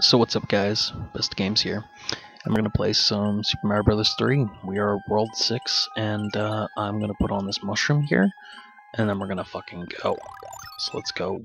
So what's up guys, Best Games here, and we're going to play some Super Mario Bros. 3. We are World 6, and uh, I'm going to put on this mushroom here, and then we're going to fucking go. So let's go.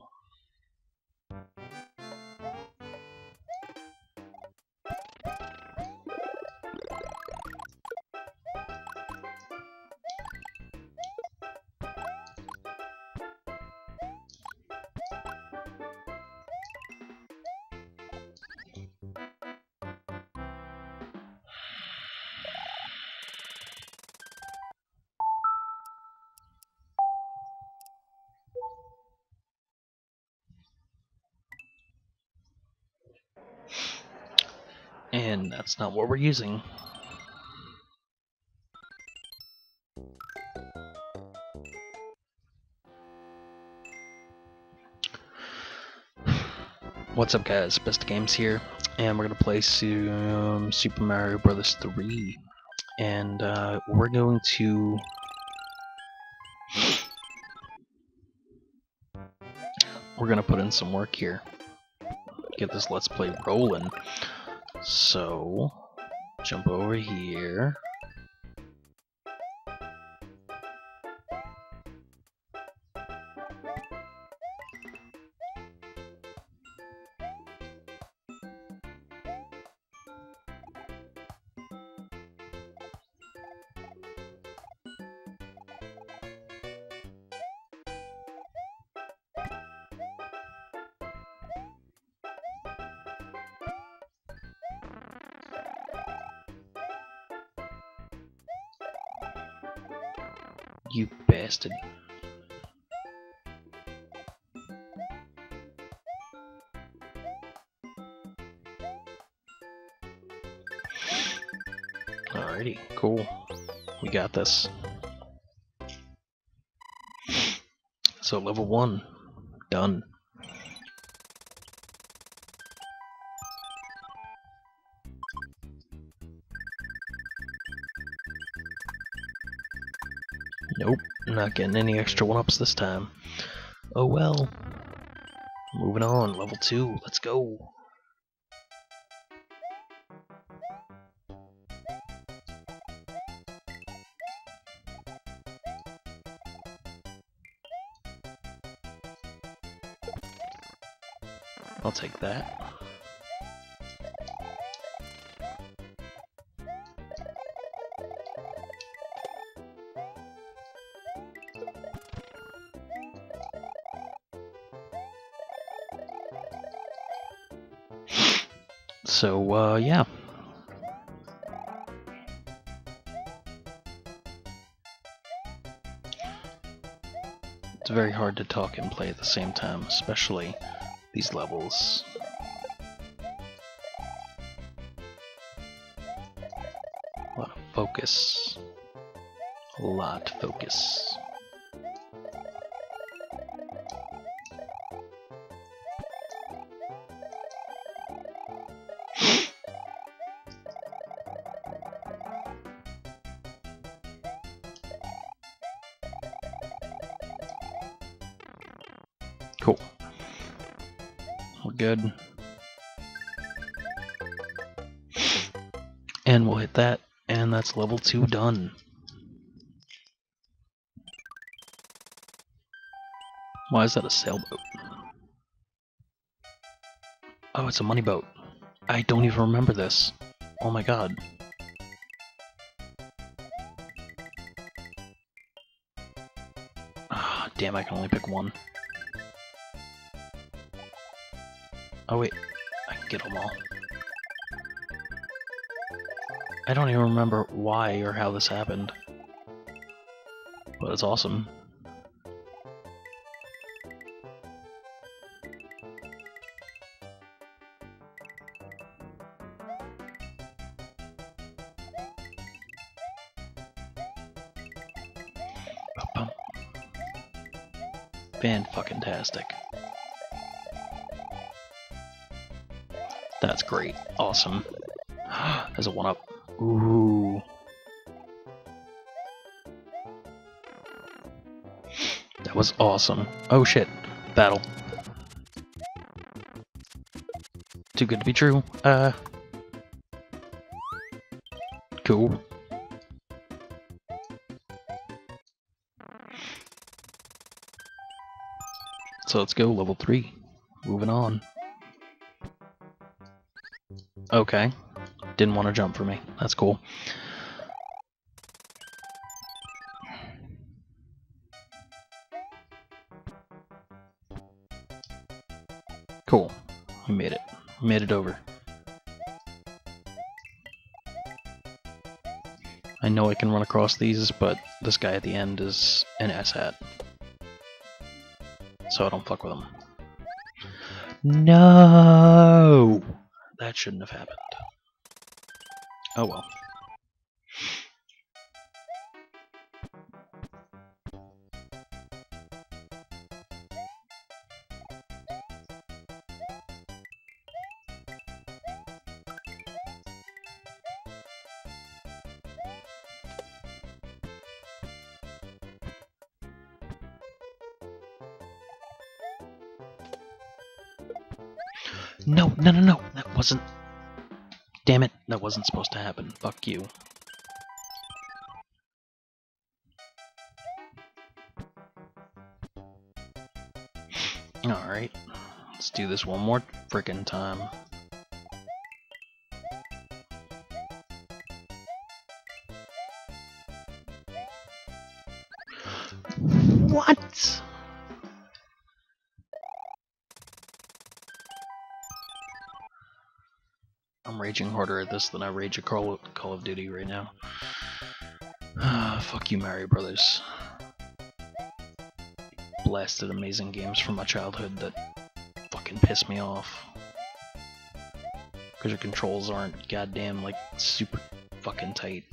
And that's not what we're using. What's up guys, Best Games here, and we're gonna play some Super Mario Bros. 3. And uh, we're going to we're gonna put in some work here. Get this let's play rolling. So, jump over here. You bastard. Alrighty, cool. We got this. So level one, done. Nope, not getting any extra one-ups this time. Oh well. Moving on, level 2, let's go. I'll take that. So, uh, yeah. It's very hard to talk and play at the same time, especially these levels. A lot of focus. A lot of focus. Cool. We're good. And we'll hit that, and that's level 2 done. Why is that a sailboat? Oh, it's a money boat. I don't even remember this. Oh my god. Ah, damn, I can only pick one. Oh wait, I can get them all. I don't even remember why or how this happened. But it's awesome. Fan fucking tastic. That's great. Awesome. There's a one up. Ooh. That was awesome. Oh shit. Battle. Too good to be true. Uh. Cool. So let's go, level 3. Moving on. Okay. Didn't want to jump for me. That's cool. Cool. We made it. We made it over. I know I can run across these, but this guy at the end is an S-hat. So I don't fuck with him. No! That shouldn't have happened. Oh well. No, no, no, no. Wasn't... Damn it. That wasn't supposed to happen. Fuck you. Alright. Let's do this one more frickin' time. I'm raging harder at this than I rage at Call, Call of Duty right now. Ah, fuck you, Mario Brothers. Blasted amazing games from my childhood that fucking piss me off. Because your controls aren't goddamn, like, super fucking tight.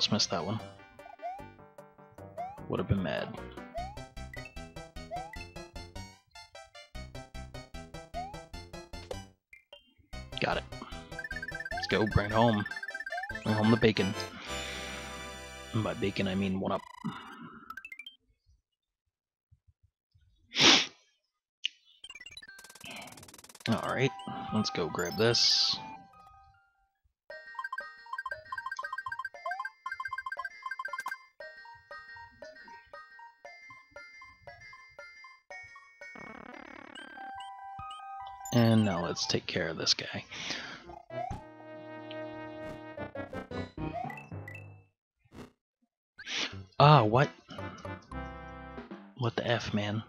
Almost missed that one. Would have been mad. Got it. Let's go, bring home. Bring home the bacon. And by bacon, I mean one up. Alright, let's go grab this. And now let's take care of this guy. Ah, what? What the F, man?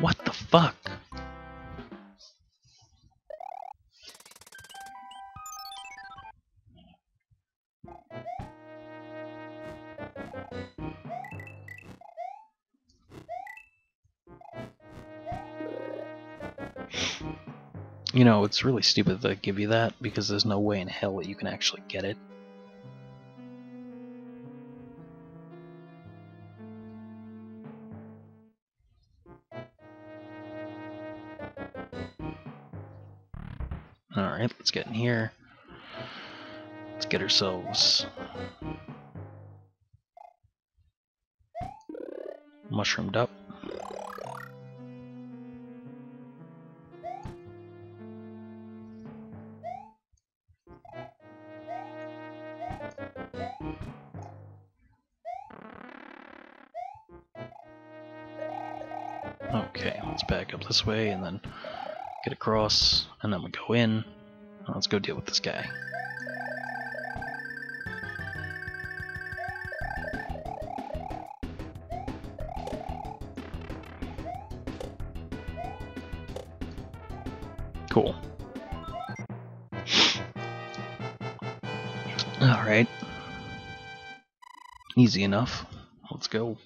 What the fuck? You know, it's really stupid they give you that because there's no way in hell that you can actually get it. Alright, let's get in here. Let's get ourselves mushroomed up. Okay, let's back up this way and then get across, and then we go in. Let's go deal with this guy. Cool. Alright. Easy enough. Let's go.